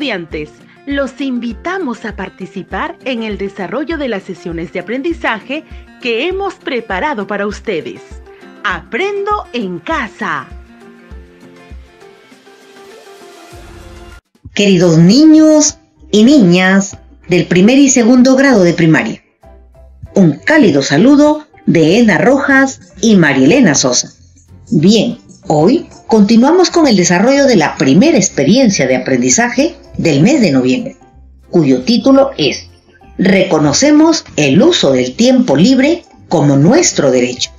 Estudiantes, los invitamos a participar en el desarrollo de las sesiones de aprendizaje que hemos preparado para ustedes. Aprendo en casa. Queridos niños y niñas del primer y segundo grado de primaria, un cálido saludo de Ena Rojas y Marielena Sosa. Bien, hoy continuamos con el desarrollo de la primera experiencia de aprendizaje del mes de noviembre, cuyo título es Reconocemos el uso del tiempo libre como nuestro derecho.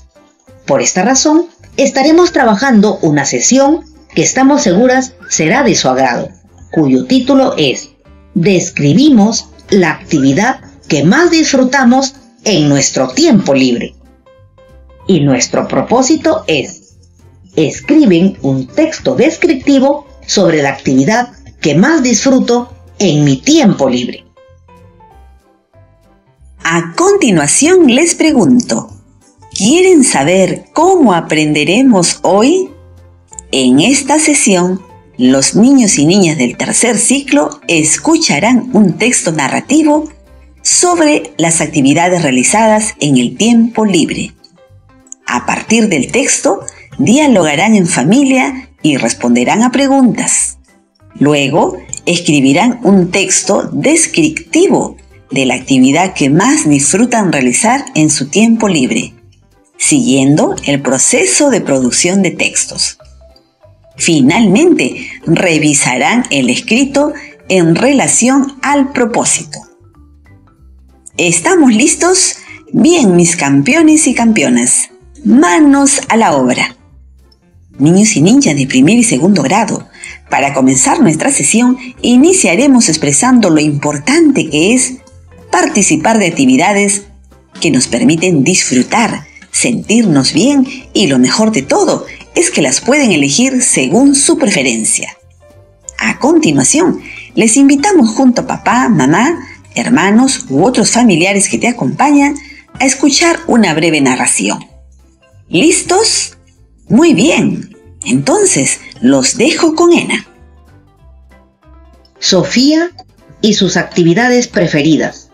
Por esta razón, estaremos trabajando una sesión que estamos seguras será de su agrado, cuyo título es Describimos la actividad que más disfrutamos en nuestro tiempo libre. Y nuestro propósito es, escriben un texto descriptivo sobre la actividad que más disfruto en mi tiempo libre. A continuación les pregunto, ¿quieren saber cómo aprenderemos hoy? En esta sesión, los niños y niñas del tercer ciclo escucharán un texto narrativo sobre las actividades realizadas en el tiempo libre. A partir del texto, dialogarán en familia y responderán a preguntas. Luego, escribirán un texto descriptivo de la actividad que más disfrutan realizar en su tiempo libre, siguiendo el proceso de producción de textos. Finalmente, revisarán el escrito en relación al propósito. ¿Estamos listos? Bien, mis campeones y campeonas, manos a la obra. Niños y niñas de primer y segundo grado, para comenzar nuestra sesión, iniciaremos expresando lo importante que es participar de actividades que nos permiten disfrutar, sentirnos bien y lo mejor de todo es que las pueden elegir según su preferencia. A continuación, les invitamos junto a papá, mamá, hermanos u otros familiares que te acompañan a escuchar una breve narración. ¿Listos? Muy bien. Entonces, los dejo con Ena. Sofía y sus actividades preferidas.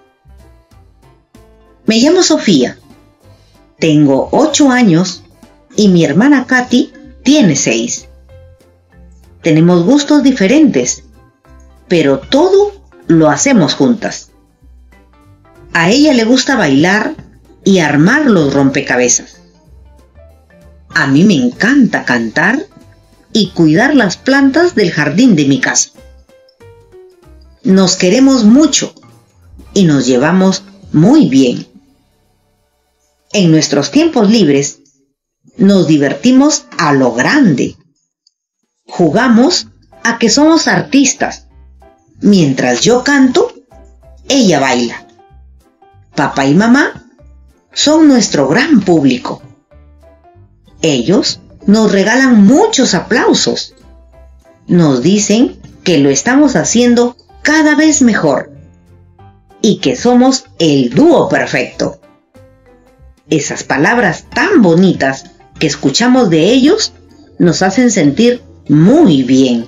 Me llamo Sofía. Tengo 8 años y mi hermana Katy tiene 6. Tenemos gustos diferentes, pero todo lo hacemos juntas. A ella le gusta bailar y armar los rompecabezas. A mí me encanta cantar y cuidar las plantas del jardín de mi casa. Nos queremos mucho y nos llevamos muy bien. En nuestros tiempos libres nos divertimos a lo grande. Jugamos a que somos artistas. Mientras yo canto, ella baila. Papá y mamá son nuestro gran público. Ellos nos regalan muchos aplausos. Nos dicen que lo estamos haciendo cada vez mejor y que somos el dúo perfecto esas palabras tan bonitas que escuchamos de ellos nos hacen sentir muy bien.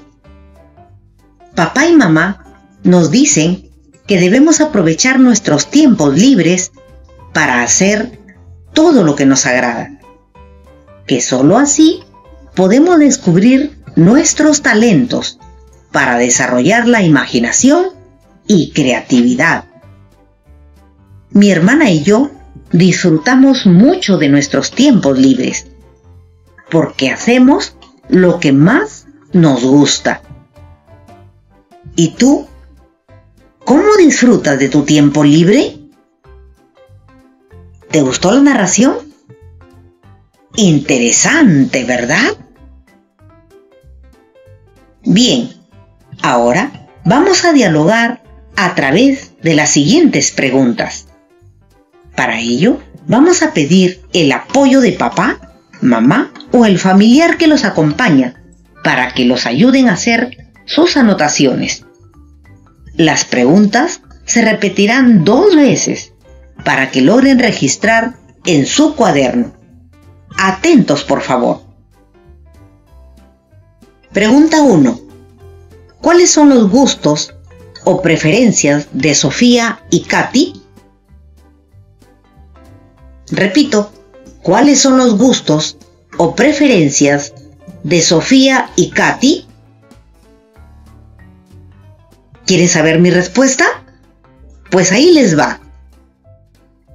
Papá y mamá nos dicen que debemos aprovechar nuestros tiempos libres para hacer todo lo que nos agrada. Que sólo así podemos descubrir nuestros talentos para desarrollar la imaginación y creatividad. Mi hermana y yo disfrutamos mucho de nuestros tiempos libres, porque hacemos lo que más nos gusta. ¿Y tú? ¿Cómo disfrutas de tu tiempo libre? ¿Te gustó la narración? Interesante, ¿verdad? Bien, ahora vamos a dialogar a través de las siguientes preguntas. Para ello, vamos a pedir el apoyo de papá, mamá o el familiar que los acompaña para que los ayuden a hacer sus anotaciones. Las preguntas se repetirán dos veces para que logren registrar en su cuaderno. Atentos, por favor. Pregunta 1. ¿cuáles son los gustos o preferencias de Sofía y Katy? Repito, ¿cuáles son los gustos o preferencias de Sofía y Katy? ¿Quieren saber mi respuesta? Pues ahí les va.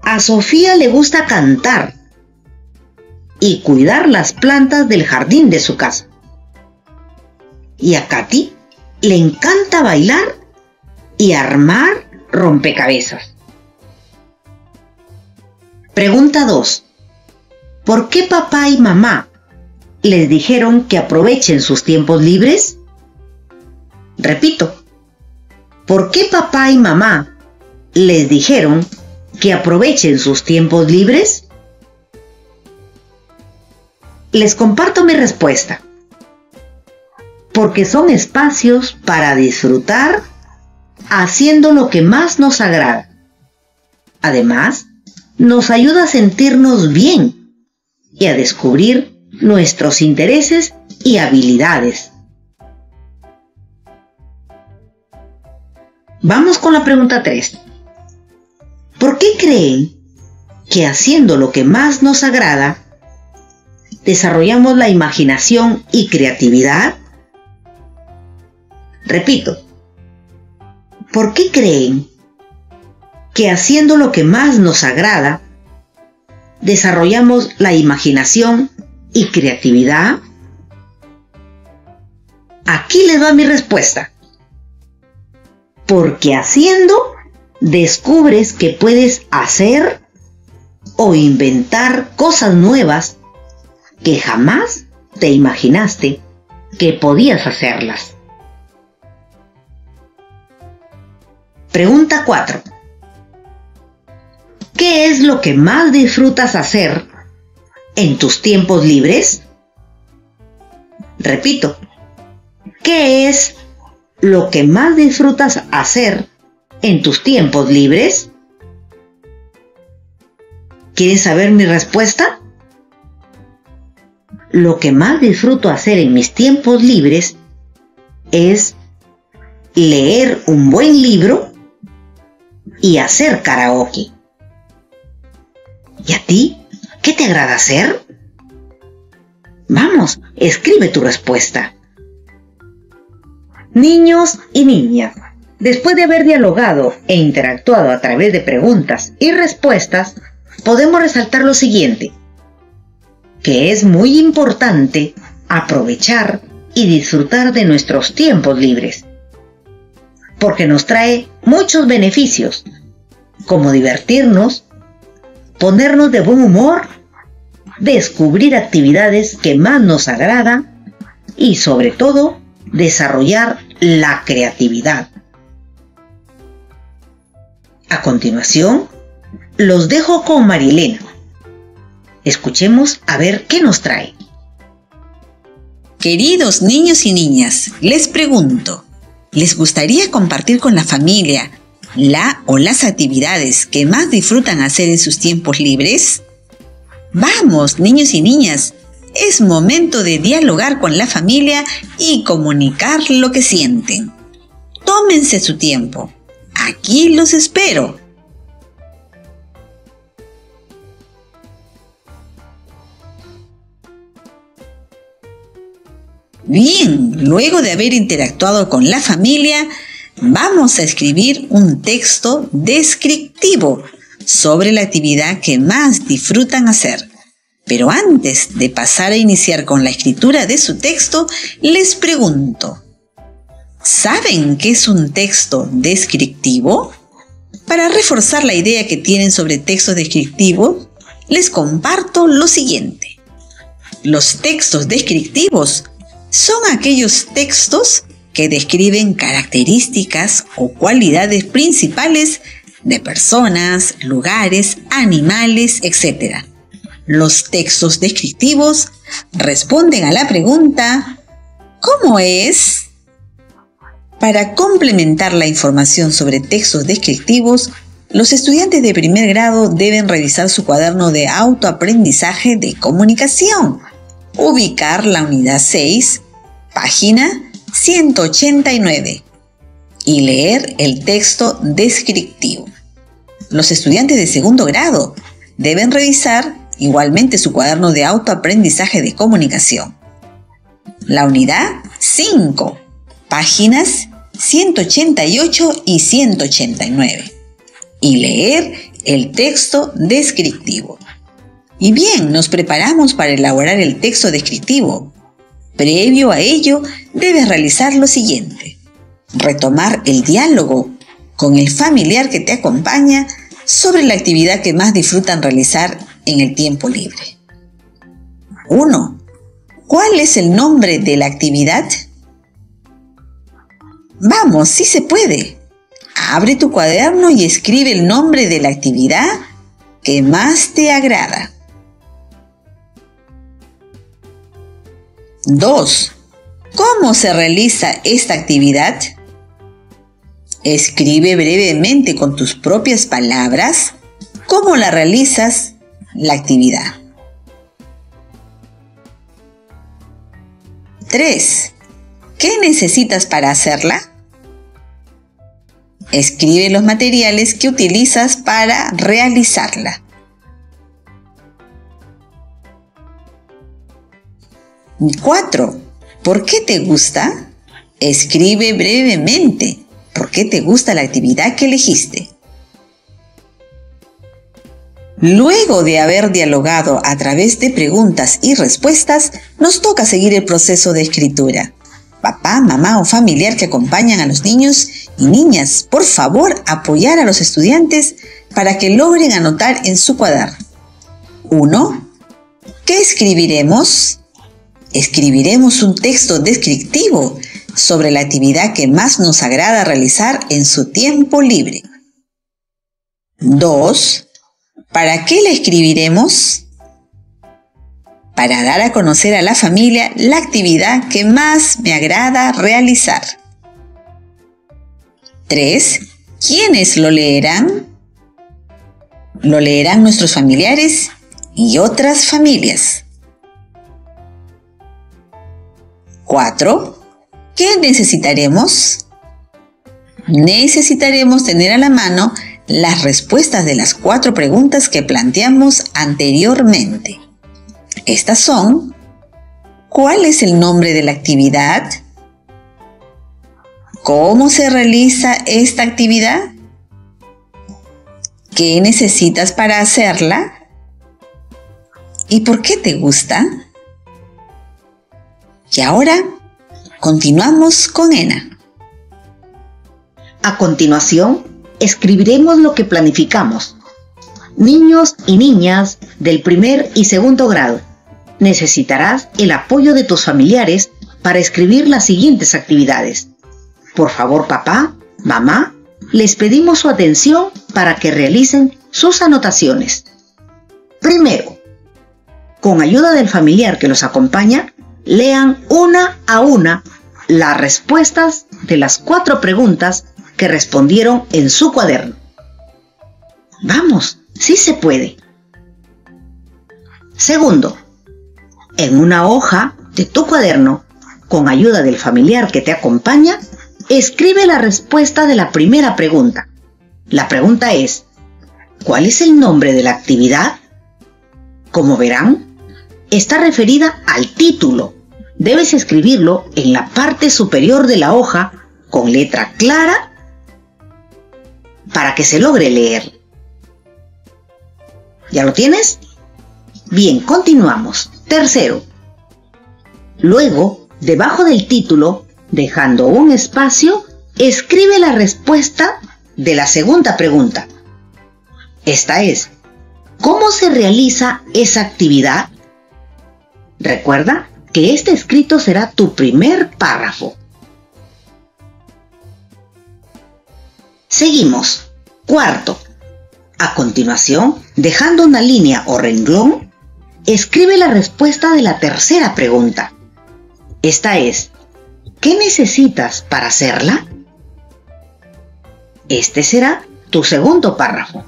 A Sofía le gusta cantar y cuidar las plantas del jardín de su casa. Y a Katy le encanta bailar y armar rompecabezas. Pregunta 2. ¿Por qué papá y mamá les dijeron que aprovechen sus tiempos libres? Repito, ¿por qué papá y mamá les dijeron que aprovechen sus tiempos libres? Les comparto mi respuesta. Porque son espacios para disfrutar haciendo lo que más nos agrada. Además, nos ayuda a sentirnos bien y a descubrir nuestros intereses y habilidades. Vamos con la pregunta 3. ¿Por qué creen que haciendo lo que más nos agrada, desarrollamos la imaginación y creatividad? Repito, ¿por qué creen que haciendo lo que más nos agrada, desarrollamos la imaginación y creatividad? Aquí les va mi respuesta. Porque haciendo descubres que puedes hacer o inventar cosas nuevas que jamás te imaginaste que podías hacerlas. Pregunta 4. ¿Qué es lo que más disfrutas hacer en tus tiempos libres? Repito, ¿qué es lo que más disfrutas hacer en tus tiempos libres? ¿Quieres saber mi respuesta? Lo que más disfruto hacer en mis tiempos libres es leer un buen libro y hacer karaoke. ¿Y a ti? ¿Qué te agrada hacer? Vamos, escribe tu respuesta. Niños y niñas, después de haber dialogado e interactuado a través de preguntas y respuestas, podemos resaltar lo siguiente, que es muy importante aprovechar y disfrutar de nuestros tiempos libres, porque nos trae muchos beneficios, como divertirnos, ponernos de buen humor, descubrir actividades que más nos agrada y sobre todo desarrollar la creatividad. A continuación, los dejo con Marilena. Escuchemos a ver qué nos trae. Queridos niños y niñas, les pregunto, ¿les gustaría compartir con la familia la o las actividades que más disfrutan hacer en sus tiempos libres? Vamos, niños y niñas, es momento de dialogar con la familia y comunicar lo que sienten. Tómense su tiempo. Aquí los espero. Bien, luego de haber interactuado con la familia, vamos a escribir un texto descriptivo sobre la actividad que más disfrutan hacer. Pero antes de pasar a iniciar con la escritura de su texto, les pregunto, ¿saben qué es un texto descriptivo? Para reforzar la idea que tienen sobre textos descriptivos, les comparto lo siguiente. Los textos descriptivos son aquellos textos que describen características o cualidades principales de personas, lugares, animales, etc. Los textos descriptivos responden a la pregunta ¿Cómo es? Para complementar la información sobre textos descriptivos, los estudiantes de primer grado deben revisar su cuaderno de autoaprendizaje de comunicación, ubicar la unidad 6, página 189 y leer el texto descriptivo. Los estudiantes de segundo grado deben revisar igualmente su cuaderno de autoaprendizaje de comunicación. La unidad 5, páginas 188 y 189. Y leer el texto descriptivo. Y bien, nos preparamos para elaborar el texto descriptivo. Previo a ello, debes realizar lo siguiente. Retomar el diálogo con el familiar que te acompaña sobre la actividad que más disfrutan realizar en el tiempo libre. 1. ¿Cuál es el nombre de la actividad? Vamos, sí se puede. Abre tu cuaderno y escribe el nombre de la actividad que más te agrada. 2. ¿Cómo se realiza esta actividad? Escribe brevemente con tus propias palabras cómo la realizas la actividad. 3. ¿Qué necesitas para hacerla? Escribe los materiales que utilizas para realizarla. 4. ¿Por qué te gusta? Escribe brevemente por qué te gusta la actividad que elegiste. Luego de haber dialogado a través de preguntas y respuestas, nos toca seguir el proceso de escritura. Papá, mamá o familiar que acompañan a los niños y niñas, por favor, apoyar a los estudiantes para que logren anotar en su cuaderno. 1. ¿Qué escribiremos? Escribiremos un texto descriptivo sobre la actividad que más nos agrada realizar en su tiempo libre. 2. ¿Para qué la escribiremos? Para dar a conocer a la familia la actividad que más me agrada realizar. 3. ¿Quiénes lo leerán? Lo leerán nuestros familiares y otras familias. 4. ¿Qué necesitaremos? Necesitaremos tener a la mano las respuestas de las cuatro preguntas que planteamos anteriormente. Estas son, ¿cuál es el nombre de la actividad? ¿Cómo se realiza esta actividad? ¿Qué necesitas para hacerla? ¿Y por qué te gusta? Y ahora continuamos con Ena. A continuación, escribiremos lo que planificamos. Niños y niñas del primer y segundo grado, necesitarás el apoyo de tus familiares para escribir las siguientes actividades. Por favor, papá, mamá, les pedimos su atención para que realicen sus anotaciones. Primero, con ayuda del familiar que los acompaña, lean una a una las respuestas de las cuatro preguntas que respondieron en su cuaderno. Vamos, sí se puede. Segundo, en una hoja de tu cuaderno, con ayuda del familiar que te acompaña, escribe la respuesta de la primera pregunta. La pregunta es, ¿cuál es el nombre de la actividad? Como verán, está referida al título. Debes escribirlo en la parte superior de la hoja con letra clara para que se logre leer. ¿Ya lo tienes? Bien, continuamos. Tercero. Luego, debajo del título, dejando un espacio, escribe la respuesta de la segunda pregunta. Esta es, ¿cómo se realiza esa actividad? Recuerda que este escrito será tu primer párrafo. Seguimos. Cuarto. A continuación, dejando una línea o renglón, escribe la respuesta de la tercera pregunta. Esta es, ¿qué necesitas para hacerla? Este será tu segundo párrafo.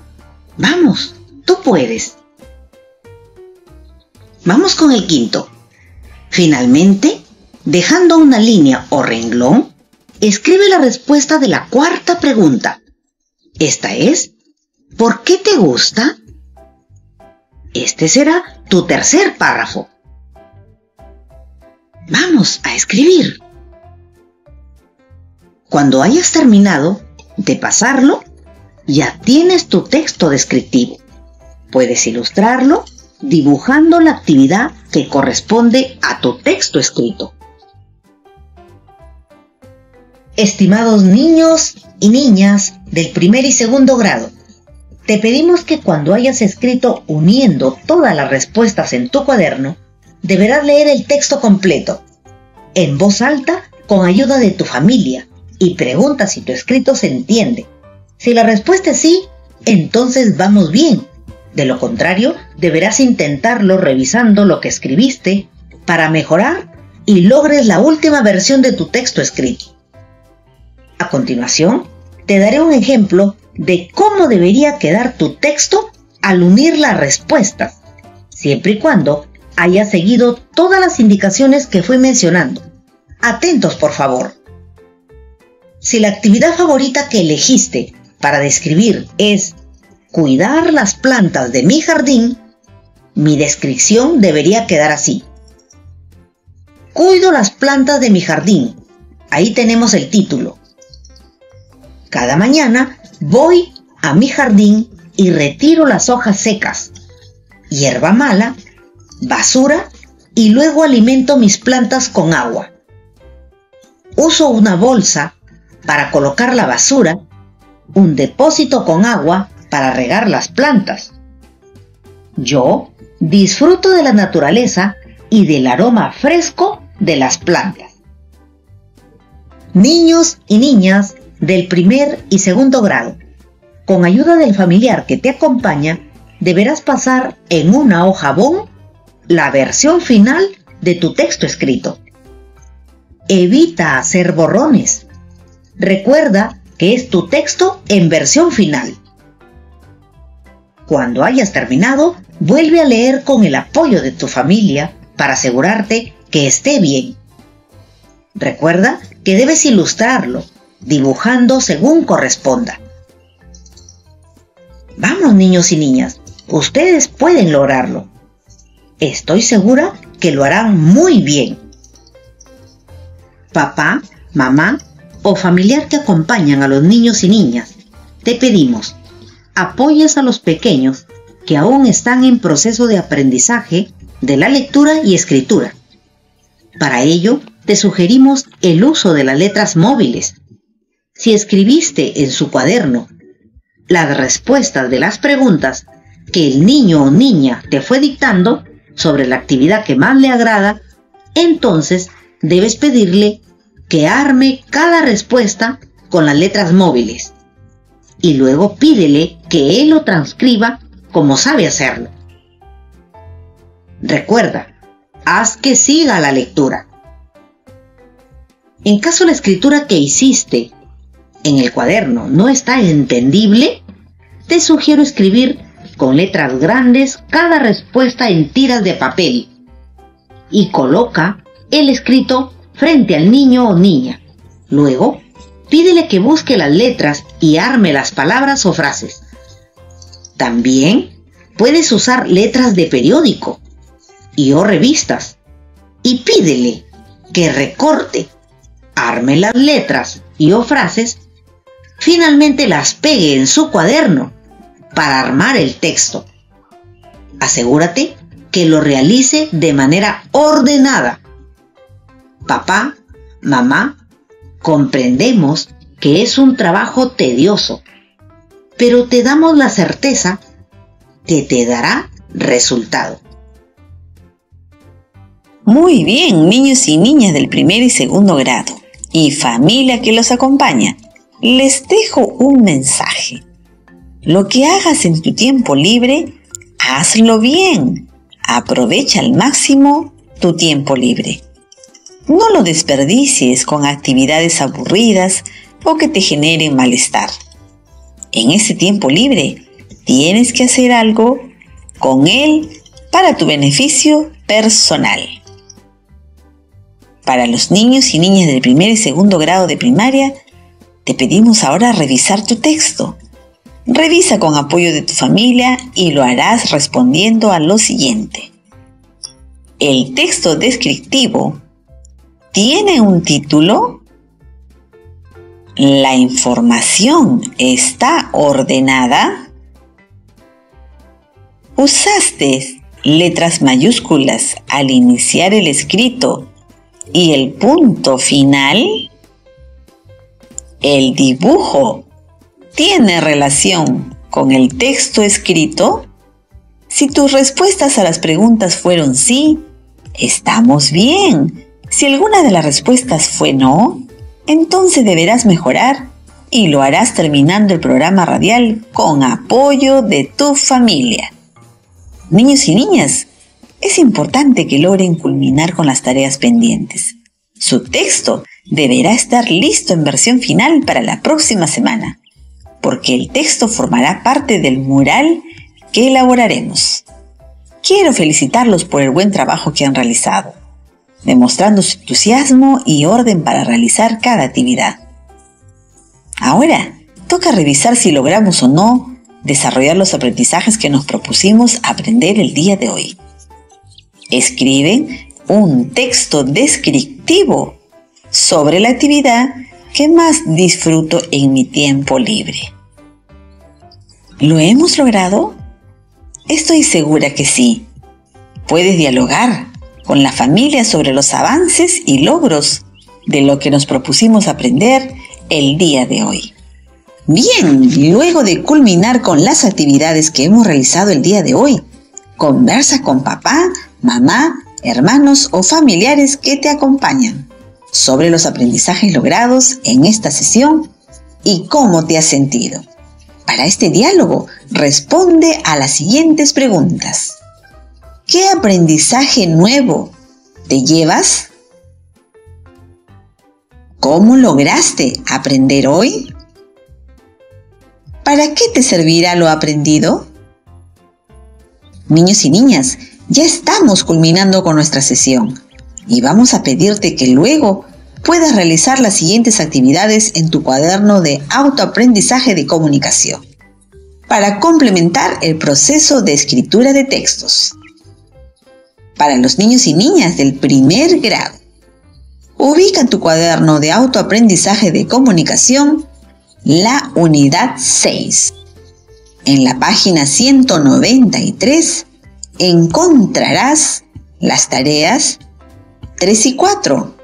Vamos, tú puedes. Vamos con el quinto. Finalmente, Dejando una línea o renglón, escribe la respuesta de la cuarta pregunta. Esta es, ¿por qué te gusta? Este será tu tercer párrafo. Vamos a escribir. Cuando hayas terminado de pasarlo, ya tienes tu texto descriptivo. Puedes ilustrarlo dibujando la actividad que corresponde a tu texto escrito. Estimados niños y niñas del primer y segundo grado, te pedimos que cuando hayas escrito uniendo todas las respuestas en tu cuaderno, deberás leer el texto completo, en voz alta, con ayuda de tu familia, y pregunta si tu escrito se entiende. Si la respuesta es sí, entonces vamos bien. De lo contrario, deberás intentarlo revisando lo que escribiste para mejorar y logres la última versión de tu texto escrito. A continuación, te daré un ejemplo de cómo debería quedar tu texto al unir las respuestas, siempre y cuando hayas seguido todas las indicaciones que fui mencionando. Atentos, por favor. Si la actividad favorita que elegiste para describir es cuidar las plantas de mi jardín, mi descripción debería quedar así. Cuido las plantas de mi jardín. Ahí tenemos el título. Cada mañana voy a mi jardín y retiro las hojas secas, hierba mala, basura y luego alimento mis plantas con agua. Uso una bolsa para colocar la basura, un depósito con agua para regar las plantas. Yo disfruto de la naturaleza y del aroma fresco de las plantas. Niños y niñas del primer y segundo grado. Con ayuda del familiar que te acompaña, deberás pasar en una hoja BOM la versión final de tu texto escrito. Evita hacer borrones. Recuerda que es tu texto en versión final. Cuando hayas terminado, vuelve a leer con el apoyo de tu familia para asegurarte que esté bien. Recuerda que debes ilustrarlo dibujando según corresponda. Vamos niños y niñas, ustedes pueden lograrlo. Estoy segura que lo harán muy bien. Papá, mamá o familiar que acompañan a los niños y niñas, te pedimos, apoyes a los pequeños que aún están en proceso de aprendizaje de la lectura y escritura. Para ello, te sugerimos el uso de las letras móviles si escribiste en su cuaderno las respuestas de las preguntas que el niño o niña te fue dictando sobre la actividad que más le agrada, entonces debes pedirle que arme cada respuesta con las letras móviles y luego pídele que él lo transcriba como sabe hacerlo. Recuerda, haz que siga la lectura. En caso la escritura que hiciste en el cuaderno no está entendible, te sugiero escribir con letras grandes cada respuesta en tiras de papel y coloca el escrito frente al niño o niña. Luego, pídele que busque las letras y arme las palabras o frases. También puedes usar letras de periódico y o revistas y pídele que recorte, arme las letras y o frases finalmente las pegue en su cuaderno para armar el texto. Asegúrate que lo realice de manera ordenada. Papá, mamá, comprendemos que es un trabajo tedioso, pero te damos la certeza que te dará resultado. Muy bien, niños y niñas del primer y segundo grado, y familia que los acompaña les dejo un mensaje. Lo que hagas en tu tiempo libre, hazlo bien. Aprovecha al máximo tu tiempo libre. No lo desperdicies con actividades aburridas o que te generen malestar. En ese tiempo libre tienes que hacer algo con él para tu beneficio personal. Para los niños y niñas del primer y segundo grado de primaria, te pedimos ahora revisar tu texto. Revisa con apoyo de tu familia y lo harás respondiendo a lo siguiente. ¿El texto descriptivo tiene un título? ¿La información está ordenada? ¿Usaste letras mayúsculas al iniciar el escrito y el punto final? ¿El dibujo tiene relación con el texto escrito? Si tus respuestas a las preguntas fueron sí, estamos bien. Si alguna de las respuestas fue no, entonces deberás mejorar y lo harás terminando el programa radial con apoyo de tu familia. Niños y niñas, es importante que logren culminar con las tareas pendientes. Su texto deberá estar listo en versión final para la próxima semana, porque el texto formará parte del mural que elaboraremos. Quiero felicitarlos por el buen trabajo que han realizado demostrando su entusiasmo y orden para realizar cada actividad. Ahora, toca revisar si logramos o no desarrollar los aprendizajes que nos propusimos aprender el día de hoy. Escriben un texto descriptivo sobre la actividad que más disfruto en mi tiempo libre. ¿Lo hemos logrado? Estoy segura que sí. Puedes dialogar con la familia sobre los avances y logros de lo que nos propusimos aprender el día de hoy. Bien, luego de culminar con las actividades que hemos realizado el día de hoy, conversa con papá, mamá, hermanos o familiares que te acompañan sobre los aprendizajes logrados en esta sesión y cómo te has sentido. Para este diálogo, responde a las siguientes preguntas. ¿Qué aprendizaje nuevo te llevas? ¿Cómo lograste aprender hoy? ¿Para qué te servirá lo aprendido? Niños y niñas, ya estamos culminando con nuestra sesión y vamos a pedirte que luego puedas realizar las siguientes actividades en tu cuaderno de autoaprendizaje de comunicación para complementar el proceso de escritura de textos para los niños y niñas del primer grado. Ubica en tu cuaderno de autoaprendizaje de comunicación la unidad 6. En la página 193 encontrarás las tareas 3 y 4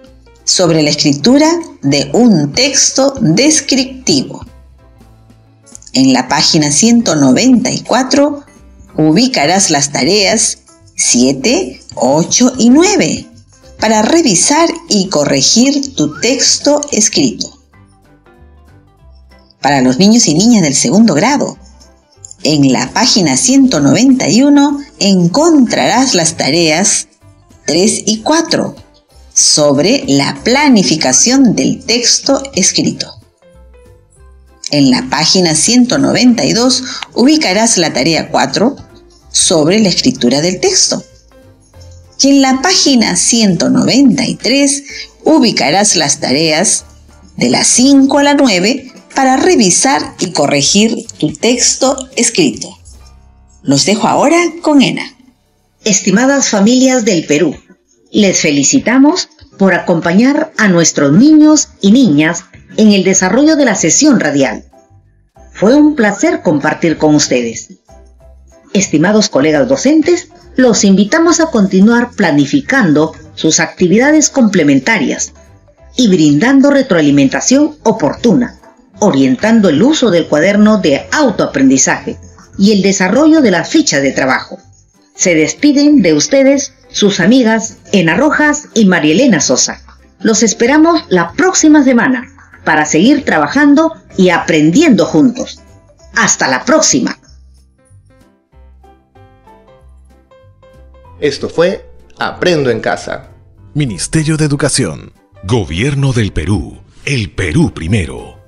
sobre la escritura de un texto descriptivo. En la página 194 ubicarás las tareas 7, 8 y 9 para revisar y corregir tu texto escrito. Para los niños y niñas del segundo grado, en la página 191 encontrarás las tareas 3 y 4 sobre la planificación del texto escrito. En la página 192 ubicarás la tarea 4 sobre la escritura del texto. En la página 193 ubicarás las tareas de las 5 a la 9 para revisar y corregir tu texto escrito. Los dejo ahora con Ena. Estimadas familias del Perú, les felicitamos por acompañar a nuestros niños y niñas en el desarrollo de la sesión radial. Fue un placer compartir con ustedes. Estimados colegas docentes, los invitamos a continuar planificando sus actividades complementarias y brindando retroalimentación oportuna, orientando el uso del cuaderno de autoaprendizaje y el desarrollo de las fichas de trabajo. Se despiden de ustedes sus amigas Ena Rojas y Marielena Sosa. Los esperamos la próxima semana para seguir trabajando y aprendiendo juntos. Hasta la próxima. Esto fue Aprendo en Casa. Ministerio de Educación. Gobierno del Perú. El Perú primero.